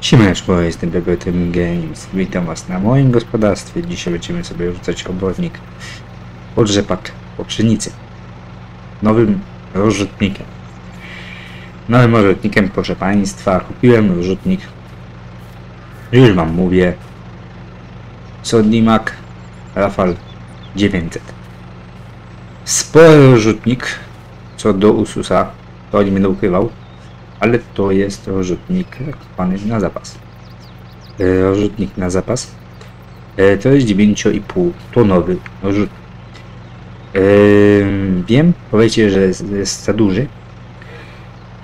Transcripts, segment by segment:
Siemaneczko, jestem Bebetem Games. Witam Was na moim gospodarstwie. Dzisiaj będziemy sobie rzucać obornik pod rzepak po pszenicy. Nowym rozrzutnikiem. Nowym rozrzutnikiem, proszę Państwa, kupiłem rozrzutnik. Już Wam mówię. Sodimac Rafal 900. Spory rozrzutnik co do Ususa. To nie będę ukrywał ale to jest rozrzutnik kupany na zapas. E, Rozrzutnik na zapas. E, To jest 9,5 tonowy rozrzutnik. E, Wiem, powiecie, że jest, jest za duży,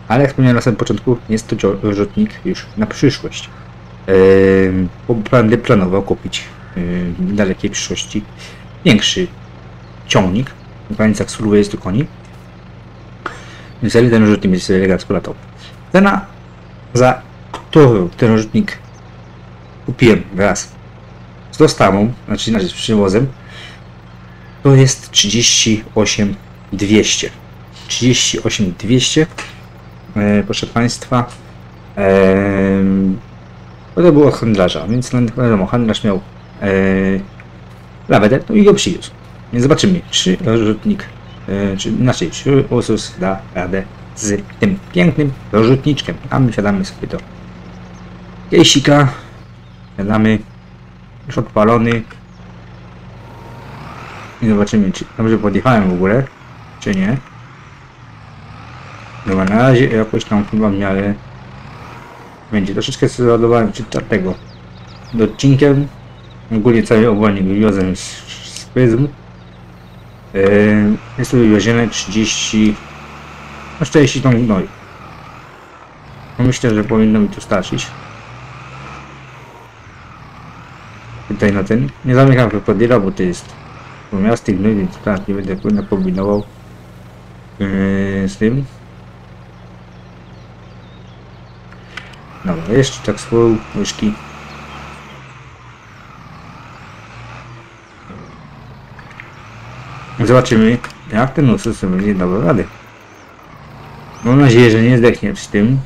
ale jak wspomniałem na samym początku, jest to rozrzutnik już na przyszłość. E, bo Będę planował kupić e, w dalekiej przyszłości większy ciągnik, w granicach 120 koni. Więc ten będzie sobie elegancko latał. Cena za którą ten rozrzutnik kupiłem wraz z dostawą, znaczy z przywozem, to jest 38 200. 38 200. E, proszę Państwa, e, to było od handlarza, więc no, wiadomo, handlarz miał e, lawetę, no i go przywiózł. Więc zobaczymy, czy rozrzutnik, e, czy inaczej, czy Ursus da radę z tym pięknym rozrzutniczkiem. A my siadamy sobie do kejsika. Siadamy. Już odpalony. I zobaczymy, czy dobrze podjechałem w ogóle, czy nie. Dobra, na razie jakoś tam chyba w miarę będzie. Troszeczkę sobie załadowałem czy tego do odcinkiem. Ogólnie cały obwolnik wywiozłem z, z pryzm. Yy, jest to wywiezione 30 no 40 ton gnoju. No myślę, że powinno mi to starczyć. Tutaj na ten. Nie zamykam krokodyla, bo to jest pomiasty gnój, więc tak nie będę kurna kombinował yy, z tym. Dobra, jeszcze tak swoją łyżki. Zobaczymy, jak ten sobie będzie dawał radę. Mam nadzieję, że nie zdechnie z tym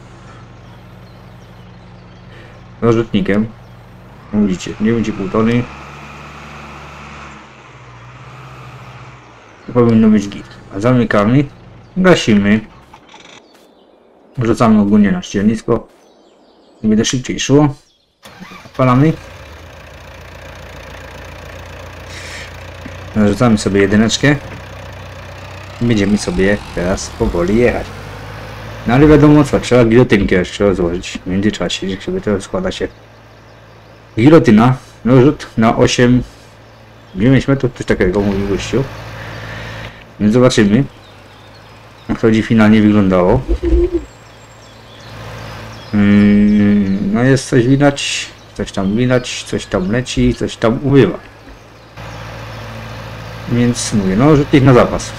rozrzutnikiem. Widzicie, 9,5 tony. To powinno być git. A zamykamy, gasimy. Wrzucamy ogólnie na ściernisko. Będę szybciej szło. Odpalamy. Narzucamy sobie jedyneczkę. Będziemy sobie teraz powoli jechać. No ale wiadomo co, trzeba gilotynkę jeszcze rozłożyć w międzyczasie, żeby to składa się. Gilotyna, no rzut na 8, 9 metrów, coś takiego mówi gościu. Więc zobaczymy, jak to będzie finalnie wyglądało. Mm, no jest coś widać, coś tam widać, coś tam leci, coś tam ubywa. Więc mówię, no rzutnik na zapas.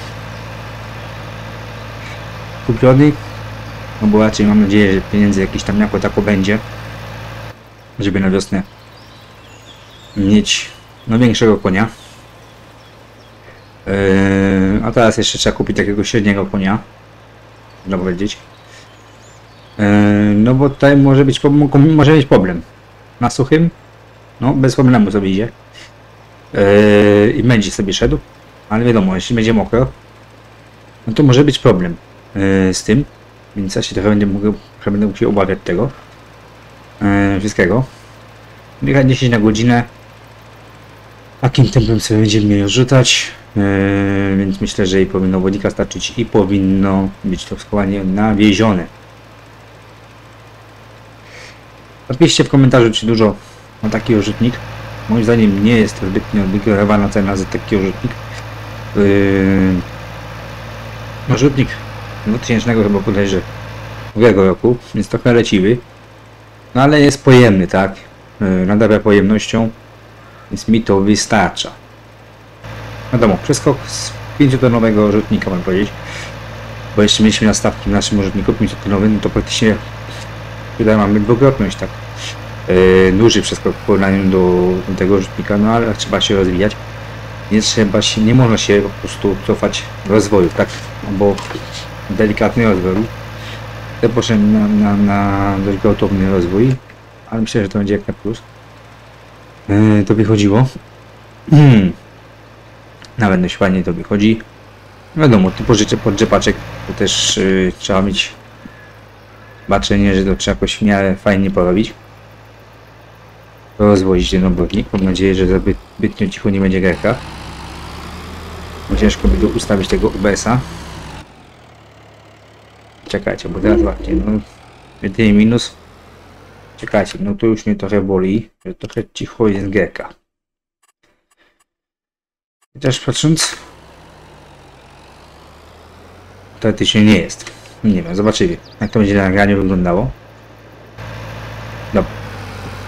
Kupiony, no bo raczej mam nadzieję, że pieniędzy jakieś tam jako tako będzie. Żeby na wiosnę mieć no większego konia. Yy, a teraz jeszcze trzeba kupić takiego średniego konia. Można powiedzieć. Yy, no bo tutaj może być, może być problem. Na suchym, no bez problemu sobie idzie. Yy, I będzie sobie szedł. Ale wiadomo, jeśli będzie mokro, no to może być problem yy, z tym. Więc ja się trochę będę mógł, trochę będę musiał obawiać tego e, wszystkiego. Jechać 10 na godzinę. Takim tempem sobie będziemy mieli rzucać. E, więc myślę, że i powinno wodnika starczyć i powinno być to składanie nawiezione. Napiszcie w komentarzu, czy dużo ma taki użytnik. Moim zdaniem nie jest to zbytnio wygórowana cena za taki użytnik. Yy, 2000 chyba bodajże ubiegłego roku, więc trochę leciwy. No ale jest pojemny, tak? Yy, Nadawia pojemnością, więc mi to wystarcza. Wiadomo, przeskok z 5-tonowego rzutnika mam powiedzieć. Bo jeszcze mieliśmy nastawki w naszym rzutniku 5-tonowym, no to praktycznie tutaj mamy dwukrotność, tak? Yy, duży przeskok w porównaniu do, do tego rzutnika, no ale trzeba się rozwijać. Więc trzeba się, nie można się po prostu cofać rozwoju, tak? Bo delikatny rozwój. To poszedłem na, na, na dość gwałtowny rozwój, ale myślę, że to będzie jak na plus. Yy, to wychodziło. Hmm. Nawet dość fajnie to wychodzi. Wiadomo, typu rzeczy podrzepaczek to też yy, trzeba mieć baczenie, że to trzeba jakoś w miarę fajnie porobić. Rozwozić ten obwodnik. Mam nadzieję, że zbyt, zbytnio cicho nie będzie gerka. Ciężko by tu ustawić tego UBS-a. Czekajcie, bo teraz właśnie, no jedyny minus. Czekajcie, no to już mnie trochę boli, że trochę cicho jest gerka. Chociaż patrząc, teoretycznie nie jest. Nie wiem, zobaczymy, jak to będzie na nagraniu wyglądało. Dobra,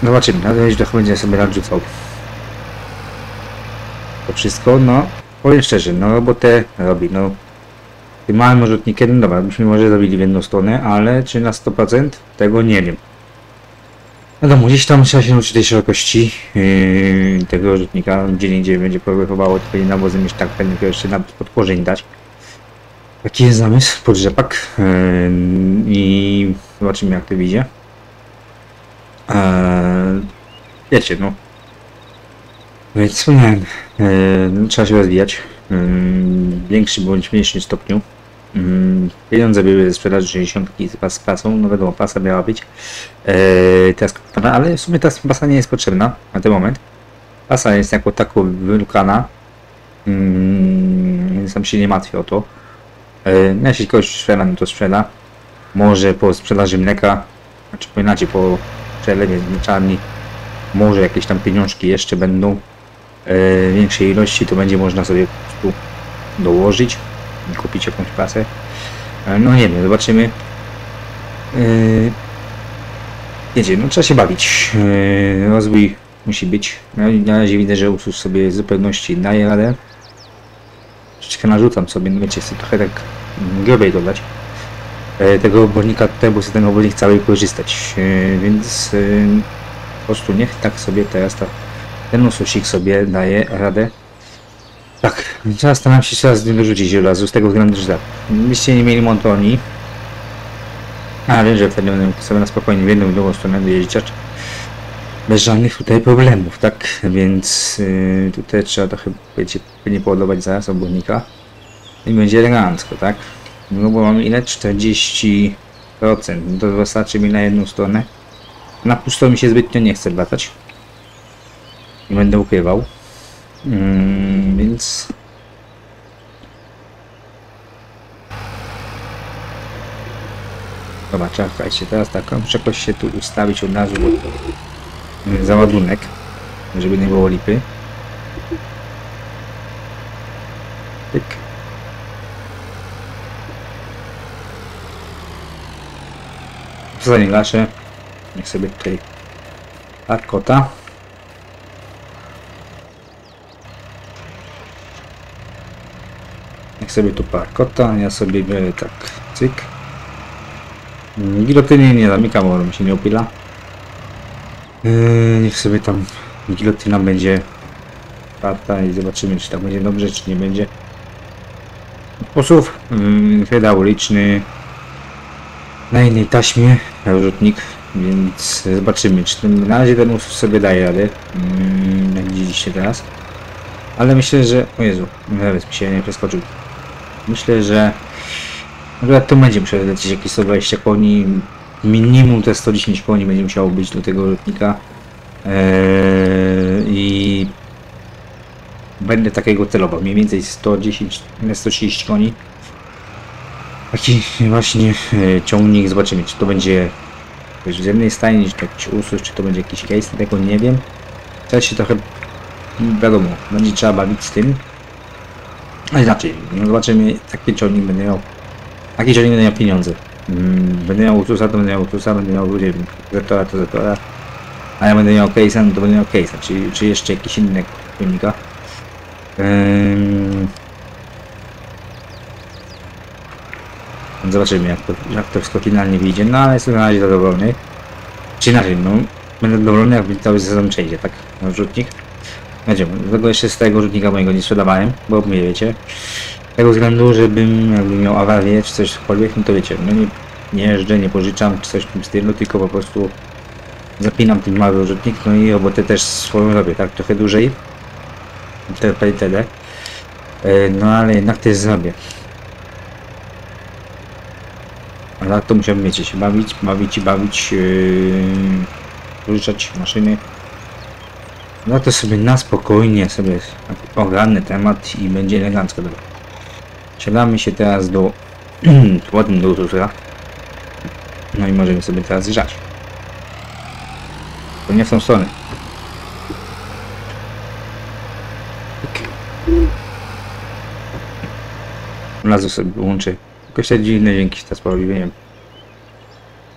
zobaczymy, na razie trochę będzie sobie nadrzucał. To wszystko, no, powiem szczerze, no robotę robi, no. Tym małym rzutnikiem, no dobra, byśmy może zrobili w jedną stronę, ale czy na 100% tego nie wiem. Wiadomo, gdzieś tam trzeba się nauczyć tej szerokości yy, tego rzutnika, gdzie indziej będzie powychowało twoje nawozy niż tak pewnie jeszcze nawet pod korzeń dać. Taki jest zamysł, podrzepak yy, i zobaczymy jak to wyjdzie. Yy, wiecie, no. Więc wspomniałem, yy, trzeba się rozwijać większym bądź mniejszym stopniu. Mm, Pieniądze były ze sprzedaży 60 z, z pasą, no wiadomo, pasa miała być. Eee, teraz, ale w sumie ta pasa nie jest potrzebna na ten moment. Pasa jest jako tako wylukana, mm, więc tam się nie martwię o to. Eee, no, jeśli ktoś sprzeda, no to sprzeda. Może po sprzedaży mleka, znaczy po inaczej, po przelewie mleczarni, może jakieś tam pieniążki jeszcze będą e, większej ilości, to będzie można sobie po prostu dołożyć i kupić jakąś pasę. E, no nie wiem, zobaczymy. E, wiecie, no trzeba się bawić. E, rozwój musi być. Na razie widzę, że Usus sobie w zupełności daje radę. Troszeczkę narzucam sobie, no wiecie, chcę trochę tak grubiej dodać e, tego obwodnika tutaj, bo chcę ten obwodnik cały korzystać. E, więc e, po prostu niech tak sobie teraz ta, ten ususik sobie daje radę. Tak, teraz staram się teraz nie dorzucić żelazu z tego względu, że tak, byście nie mieli montoni, ale że wtedy będę sobie na spokojnie w jedną i drugą stronę dojeździć bez żadnych tutaj problemów, tak? Więc yy, tutaj trzeba trochę wiecie, nie podobać zaraz obwodnika i będzie elegancko, tak? No bo mam ile? 40%. No to wystarczy mi na jedną stronę. Na pusto mi się zbytnio nie chce latać. Nie będę ukrywał. Mm, więc... Dobra, czekajcie, teraz tak, muszę jakoś się tu ustawić od razu, bo załadunek, żeby nie było lipy. Tyk. Zadanie gaszę. Niech sobie tutaj parkota. Sobie tu parkota, ja sobie biorę tak cyk. Gilotyny nie zamykam, bo mi się nie opila. Yy, niech sobie tam gilotyna będzie parta i zobaczymy czy tam będzie dobrze, czy nie będzie. Posłów, yy, heda uliczny na innej taśmie, rzutnik, więc zobaczymy, czy ten, na razie ten usus sobie daje radę, mm, jak widzieliście teraz. Ale myślę, że... O Jezu, nawet mi się nie przeskoczył. Myślę, że akurat to będzie musiał lecieć jakieś 120 koni. Minimum te 110 koni będzie musiało być do tego lotnika. Eee, I będę takiego celował. Mniej więcej 110, 130 koni. Taki właśnie e, ciągnik. Zobaczymy, czy to będzie w ziemnej stajni, czy to jakiś czy to będzie jakiś case. Tego nie wiem. Teraz się trochę wiadomo, będzie trzeba bawić z tym. A inaczej, no zobaczymy, jaki ciągnik będę miał. Jaki ciągnik będę miał pieniądze. Mm, będę miał Utusa, to będę miał Utusa, będę miał wiem, Zetora, to Zetora. A ja będę miał Case'a, no to będę miał Case'a, czy, czy jeszcze jakiś inny ciągnika. Ym... Zobaczymy jak to, jak to wszystko finalnie wyjdzie, no ale jestem na razie zadowolony. Czy inaczej, no będę zadowolony jak cały sezon przejdzie, tak? No, rzutnik. Będziemy. Dlatego jeszcze z tego rzutnika mojego nie sprzedawałem, bo mnie wiecie. Z tego względu, żebym jakby miał awarię czy cośkolwiek, no to wiecie, no nie, nie jeżdżę, nie pożyczam czy coś w tym stylu, tylko po prostu Zapinam ten mały rzutnik, no i robotę też swoją robię, tak? Trochę dłużej. TP itd. E, No ale jednak też zrobię. A tak to musiałbym mieć się bawić, bawić i bawić, yy, pożyczać maszyny. No to sobie na spokojnie sobie ogarnę temat i będzie elegancko. Dobra. Siadamy się teraz do ładnym do. No i możemy sobie teraz grzać. To nie w tą stronę. Razu sobie wyłączę. Jakoś te dziwne dźwięki się teraz nie wiem.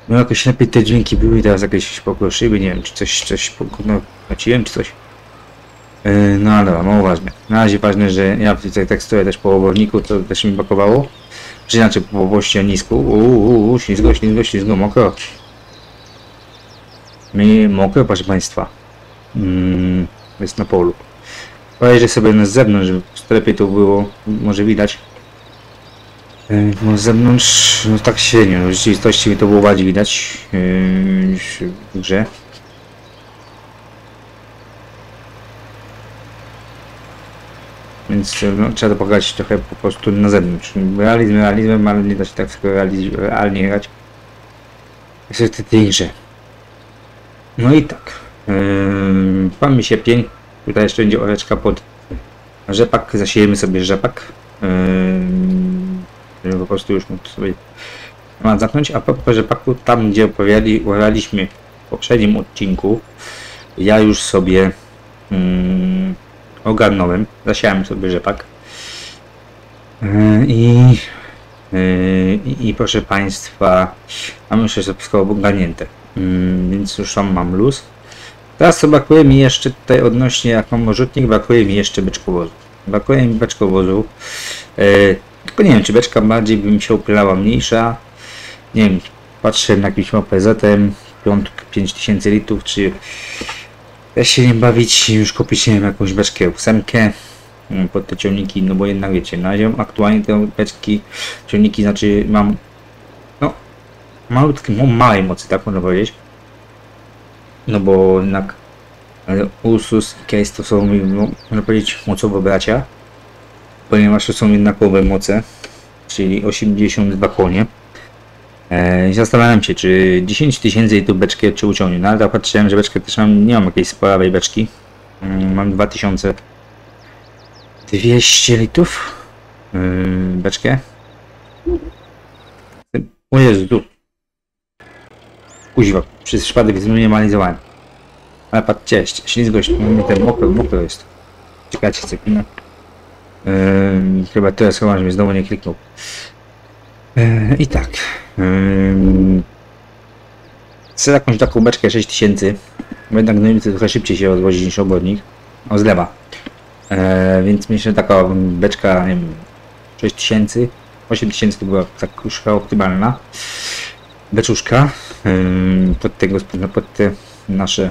No jakoś lepiej te dźwięki były, teraz jakieś pogłoszyły, nie wiem, czy coś, coś no, naciłem, czy coś. Yy, no ale dobra, mało ważne. Na razie ważne, że ja tutaj tekstuję też po oborniku, to też mi brakowało. Czy inaczej po łościanisku. Uuu, uu, ślizgo, ślizgo, ślizgo, mokro. Mi mokro, proszę Państwa. Mm, jest na polu. Pojeżdżę sobie na zewnątrz, żeby lepiej to było, może widać. No z zewnątrz, no tak średnio, w rzeczywistości to było bardziej widać yy, niż w grze. Więc no, trzeba to pokazać trochę po prostu na zewnątrz. Realizm realizmem, ale nie da się tak realiz- realnie grać. Jak w tej grze. No i tak. Yy, pan mi się pień. Tutaj jeszcze będzie oreczka pod rzepak. Zasiejemy sobie rzepak. Yy, po prostu już mógł sobie temat zamknąć. A propos rzepaku, tam gdzie opowiadali, opowiadaliśmy w poprzednim odcinku, ja już sobie mm, ogarnąłem, zasiałem sobie rzepak. Yy, I, yy, i, I proszę Państwa, mam już wszystko ogarnięte, yy, więc już tam mam luz. Teraz co brakuje mi jeszcze tutaj odnośnie jak mam rzutnik, brakuje mi jeszcze beczkowozu. Brakuje mi beczkowozu. Tylko nie wiem, czy beczka bardziej by mi się upylała mniejsza. Nie wiem, patrzę na jakimś OPZ-em, piątk 5000 litrów, czy też się nie bawić, już kupić nie wiem, jakąś beczkę ósemkę mm, pod te ciągniki, no bo jednak wiecie, na razie aktualnie te beczki, ciągniki, znaczy mam no malutkie, mam małej mocy, tak można powiedzieć. No bo jednak Ursus i Case to są, no, można powiedzieć, mocowe bracia, ponieważ to są jednakowe moce, czyli 82 konie. E, zastanawiam się, czy 10 tysięcy tu beczkę czy uciągnie. No ale tak patrzyłem, że beczkę też mam, nie mam jakiejś sporej beczki. Mm, Mam 2200 litrów yy, beczkę. O Jezu, kuźwa, przez przypadek zminimalizowałem. Ale patrzcie, ślizgość, no, ten mokro, mokro jest. Czekajcie sekundę. Yy, chyba teraz chyba, żebym znowu nie kliknął. Yy, I tak. Yy, chcę jakąś taką beczkę 6000. Bo jednak gnojnicy trochę szybciej się odwozi niż obornik. O, z lewa. Yy, więc myślę, że taka beczka, nie wiem, 6000. 8000 to była tak już optymalna. Beczuszka. Yy, pod tego, pod te nasze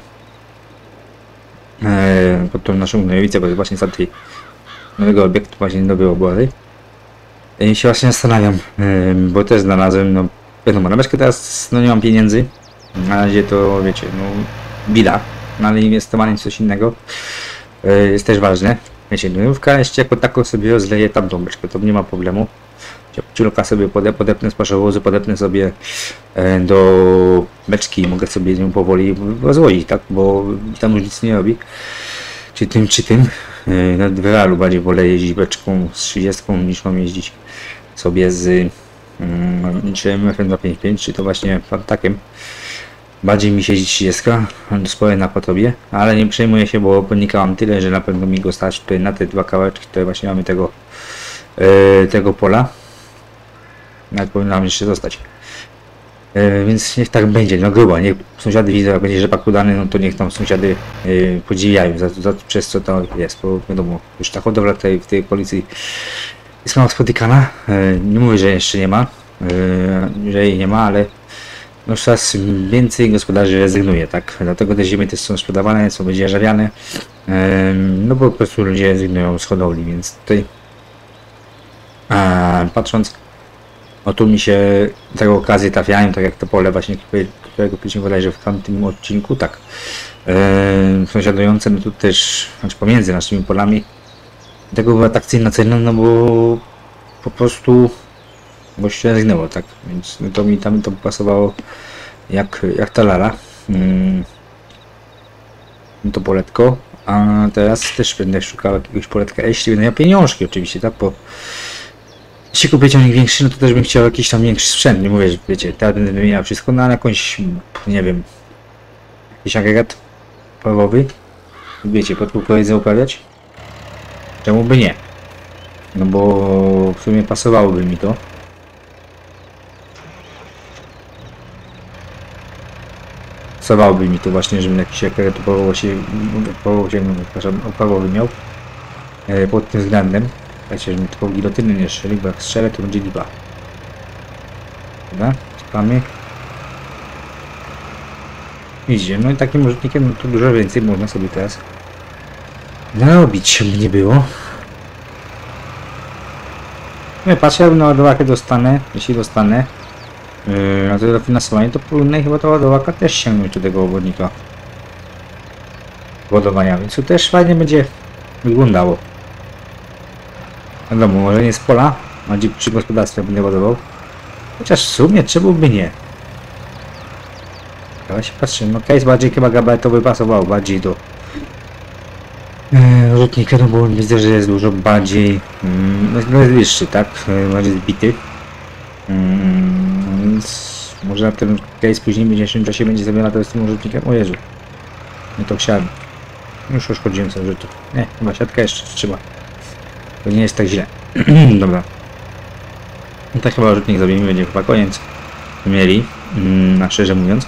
yy, pod tą naszą gnojowicę, bo właśnie z tej nowego obiektu właśnie nowy obory. I się właśnie zastanawiam, bo też znalazłem, no wiadomo, na beczkę teraz no nie mam pieniędzy. Na razie to wiecie, no bida, no ale inwestowanie w coś innego y, jest też ważne. Wiecie, gnojówka jeszcze jako taką sobie rozleję tamtą beczkę, to nie ma problemu. Ciulka sobie pode, podepnę z paszowozu, podepnę sobie e, do beczki mogę sobie ją powoli rozwozić, tak, bo tam już nic nie robi. Czy tym, czy tym. Nawet w realu bardziej wolę jeździć beczką z 30 niż mam jeździć sobie z mm, czy MFM255, czy to właśnie Fantakiem. Bardziej mi się jeździ 30, spore na potobie, ale nie przejmuję się, bo podnikałam tyle, że na pewno mi go stać tutaj na te dwa kawałeczki, które właśnie mamy tego yy, tego pola. Nawet powinno nam jeszcze zostać. E, więc niech tak będzie, no grubo, niech sąsiady widzą, jak będzie rzepak udany, no to niech tam sąsiady e, podziwiają, za, za, przez co to jest, bo wiadomo, już ta hodowla tutaj w tej okolicy jest mało spotykana, e, nie mówię, że jeszcze nie ma, że jej nie ma, ale no coraz więcej gospodarzy rezygnuje, tak, dlatego te ziemie też są sprzedawane, są wydzierżawiane, no bo po prostu ludzie rezygnują z hodowli, więc tutaj a, patrząc O tu mi się tego okazje trafiają, tak jak to pole właśnie, które- którego pięć bodajże w tamtym odcinku, tak. Eee, sąsiadujące no tu też, znaczy pomiędzy naszymi polami. Tego była atrakcyjna cena, no bo po prostu bo się zgnęło, tak. Więc no to mi tam to pasowało jak, jak ta lala. Mm. To poletko. A teraz też będę szukał jakiegoś poletka, jeśli będę miał pieniążki oczywiście, tak, bo jeśli kupię ciągnik większy, no to też bym chciał jakiś tam większy sprzęt, nie mówię, że wiecie, teraz będę wymieniał wszystko na jakąś, nie wiem, jakiś agregat polowy, wiecie, pod kukurydzę uprawiać? Czemu by nie? No bo w sumie pasowałoby mi to. Pasowałoby mi to właśnie, żebym jakiś agregat polowo się, no, przepraszam, miał. E, pod tym względem. Słuchajcie, że mi tylko gilotyny nie strzeli, bo jak strzelę to będzie lipa. Dobra, czekamy. Widzicie, no i takim rzutnikiem no to dużo więcej można sobie teraz narobić, by nie było. No patrzę, na ładowarkę dostanę, jeśli dostanę yy, na to dofinansowanie, to powinna chyba ta ładowarka też sięgnąć do tego obwodnika ładowania, więc to też fajnie będzie wyglądało. Wiadomo, może nie z pola, a przy gospodarstwie będę ładował. Chociaż w sumie czemu by nie? Ja się patrzę, no case bardziej chyba gabaretowy pasował bardziej do e, rzutnika, no bo widzę, że jest dużo bardziej mm, no, no jest wyższy, tak? E, bardziej zbity. Mm, więc może na ten case później w dzisiejszym czasie będzie zamiana to z tym rzutnikiem. O Jezu. Nie to chciałem. Już uszkodziłem sobie rzutów. Nie, chyba siatka jeszcze trzeba. To nie jest tak źle. Dobra. No tak chyba rzutnik zrobimy, będzie chyba koniec. Mieli, mm, na szczerze mówiąc.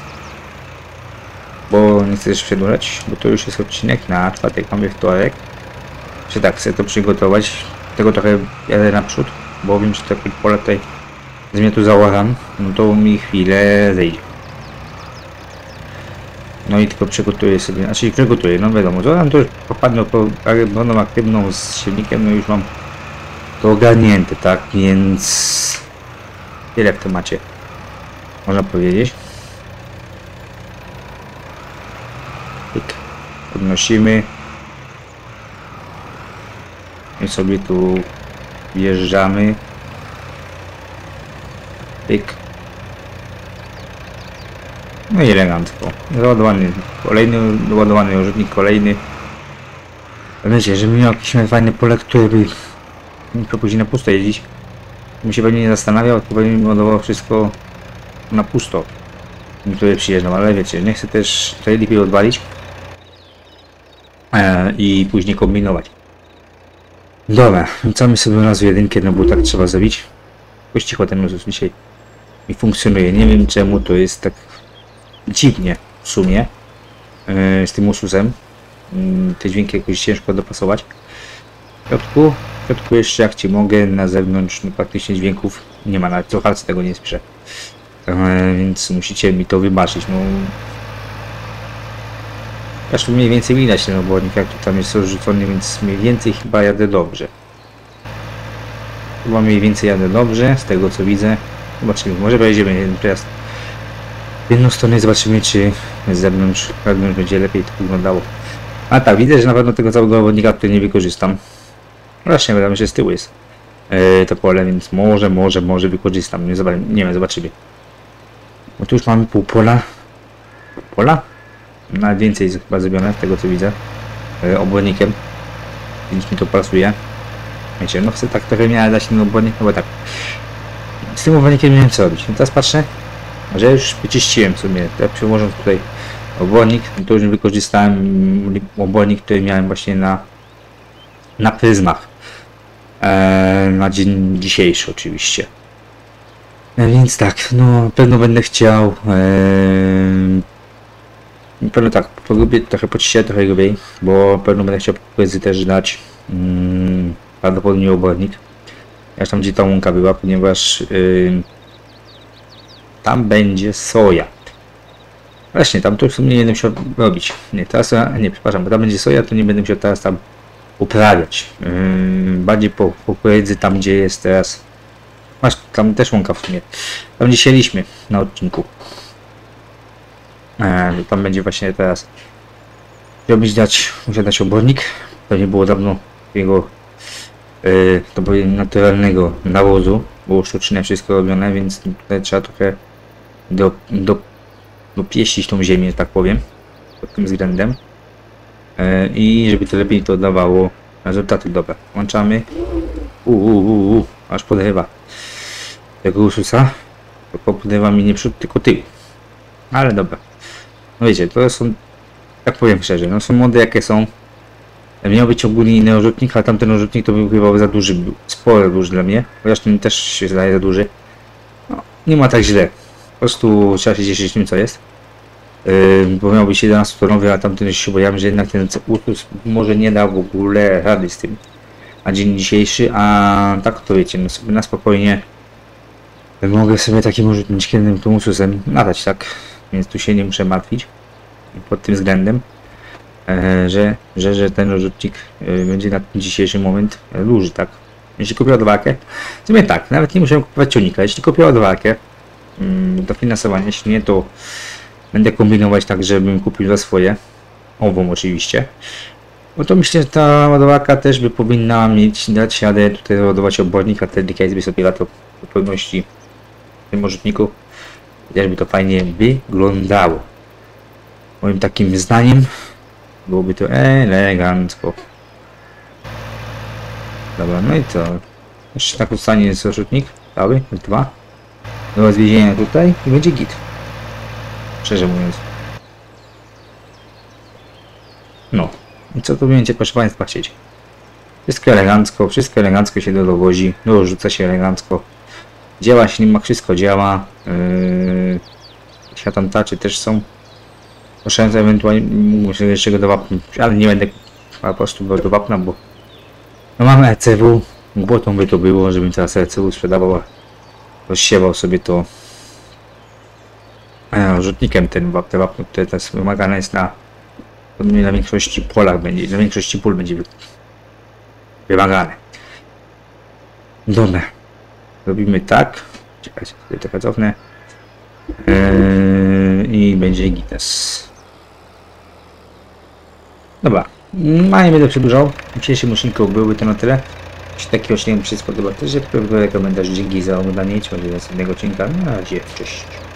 Bo nie chcę jeszcze przedłużać, bo to już jest odcinek na czwartek, mamy wtorek. Czy tak, chcę to przygotować. Tego trochę jadę naprzód, bo wiem, że takie pole tutaj z mnie tu załaram, no to mi chwilę zejdzie. No i tylko przygotuję sobie, znaczy przygotuję, no wiadomo, tam to już popadną po boną aktywną z silnikiem, no już mam to ogarnięte, tak, więc tyle w temacie, można powiedzieć. Pyk. Podnosimy i sobie tu wjeżdżamy. Pyk. No i elegancko. Załadowany kolejny, doładowany użytknik kolejny. Wiecie, żeby miał jakieś fajne pole, które by później na pusto jeździć. Bym się pewnie nie zastanawiał, tylko pewnie ładował wszystko na pusto. Tutaj przyjeżdżam, ale wiecie, nie chcę też tutaj lepiej odwalić. E, I później kombinować. Dobra, wrzucamy sobie raz jedynkę, no bo tak trzeba zrobić. Jakoś cicho ten Jezus dzisiaj mi funkcjonuje. Nie wiem czemu to jest tak dziwnie w sumie yy, z tym ususem. Yy, te dźwięki jakoś ciężko dopasować. W środku, w jeszcze jak ci mogę, na zewnątrz no, praktycznie dźwięków nie ma, nawet trochę tego nie słyszę. Yy, więc musicie mi to wybaczyć. No, Zresztą mniej więcej widać ten obwodnik, jak tu tam jest rozrzucony, więc mniej więcej chyba jadę dobrze. Chyba mniej więcej jadę dobrze, z tego co widzę. Zobaczymy, może pojedziemy jeden jedną stronę i zobaczymy, czy z zewnątrz, z zewnątrz będzie lepiej to wyglądało. A tak, widzę, że na pewno tego całego obwodnika tutaj nie wykorzystam. Właśnie, wiadomo, że z tyłu jest e, to pole, więc może, może, może wykorzystam. Nie, nie wiem, zobaczymy. Bo tu już mamy pół pola. Pola? Nawet więcej jest chyba zrobione, tego co widzę. E, obwodnikiem. Więc mi to pasuje. Wiecie, no chcę tak trochę miałem dać ten obwodnik, no bo tak. Z tym obwodnikiem nie wiem co robić. Teraz patrzę, że już wyczyściłem sobie. Jak przełożąc tutaj obwodnik, no to już wykorzystałem obwodnik, który miałem właśnie na, na pryzmach. E, na dzień dzisiejszy oczywiście. E, więc tak, no pewno będę chciał e, pewno tak, polubię trochę pociszyć trochę grubiej, bo pewno będę chciał powiedzy też dać mm, prawdopodobnie obwodnik. Jak tam gdzie ta łąka była, ponieważ tam będzie soja. Właśnie, tam to w sumie nie będę musiał robić. Nie, teraz, nie, przepraszam, bo tam będzie soja, to nie będę musiał teraz tam uprawiać. Yy, bardziej po kukurydzy, tam gdzie jest teraz Masz, tam też łąka w sumie. Tam gdzie sieliśmy na odcinku. E, tam będzie właśnie teraz. Chciałbyś dać, musiał dać obornik. To nie było dawno jego e, to było naturalnego nawozu. Było sztucznie wszystko robione, więc tutaj trzeba trochę do, do, dopieścić tą ziemię, tak powiem. Pod tym względem. E, I żeby to lepiej to dawało rezultaty dobre. Włączamy. Uuu, uu, uu, aż podrywa tego Ursusa. To podrywa mi nie przód, tylko tył. Ale dobra. No wiecie, to są, tak powiem szczerze, no są mody jakie są. Miał być ogólnie inny orzutnik, ale tamten orzutnik to był chyba za duży, był sporo duży dla mnie. Chociaż ten też się zdaje za duży. No, nie ma tak źle. Po prostu trzeba się cieszyć tym co jest. Yy, bo miał być 11 tonowy, a tamten się boję, że jednak ten Ursus może nie da w ogóle rady z tym. A dzień dzisiejszy, a tak to wiecie, no sobie na spokojnie mogę sobie takim użytniczkiem tym Ursusem nadać, tak? Więc tu się nie muszę martwić pod tym względem, e, że, że, że ten rzutnik e, będzie na ten dzisiejszy moment duży, tak? Jeśli kupię odwagę, w sumie tak, nawet nie muszę kupować ciągnika, jeśli kupię odwagę mm, do finansowania, jeśli nie, to będę kombinować tak, żebym kupił za swoje, ową oczywiście, no to myślę, że ta ładowarka też by powinna mieć, dać radę tutaj ładować obornik, a wtedy case by sobie latał do pełności w tym użytniku. Chociażby to fajnie wyglądało. Moim takim zdaniem byłoby to elegancko. Dobra, no i co? Jeszcze tak ustanie jest rzutnik cały, dwa. Do rozwiezienia tutaj i będzie git. Szczerze mówiąc. No. I co tu będzie, proszę Państwa, chcieć? Wszystko elegancko, wszystko elegancko się dowozi, dorzuca się elegancko. Działa się nim, ma wszystko działa. Yy, światantaczy też są. Proszę ewentualnie, muszę jeszcze go do wapna, ale nie będę po prostu go bo no mamy ECW, głupotą by to było, żebym teraz ECW sprzedawał, rozsiewał sobie to e, rzutnikiem ten wap, te wapno, które teraz wymagane jest na na większości polach będzie, na większości pól będzie wymagane. Dobra. Robimy tak. Czekajcie, sobie trochę cofnę. Eee, I będzie gites. Dobra. A nie będę przedłużał. Dzisiejszym odcinku byłby to na tyle. Jeśli taki odcinek mi się spodobał, też rekomendasz. Dzięki za oglądanie. Trzymajcie się do następnego odcinka. Na razie. Cześć.